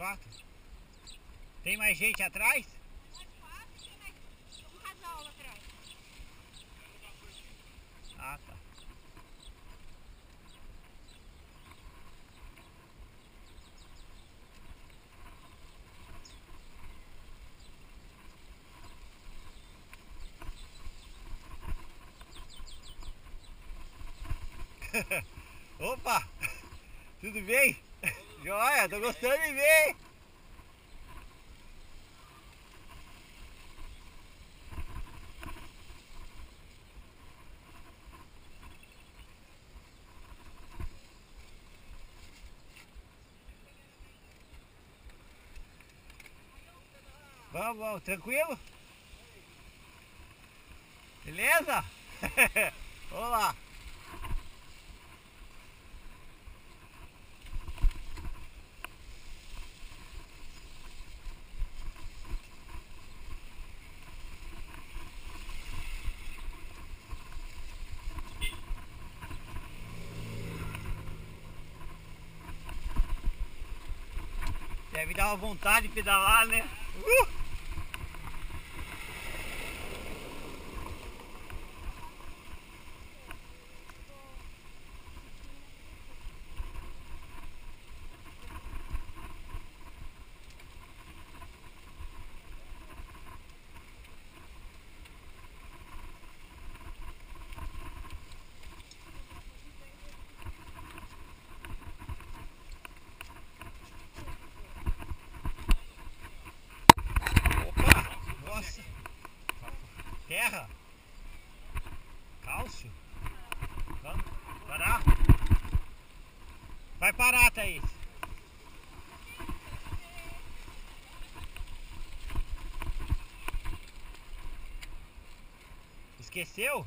quatro? Tem mais gente atrás? Ah, tá. Opa! Tudo bem? Joia, tô gostando de ver! Vamos, vamos, tranquilo? Beleza? Vamos Deve dar uma vontade de pedalar, né? Uh! Opa! Nossa! Terra! Cálcio! Vamos parar! Vai parar, Thaís! Esqueceu?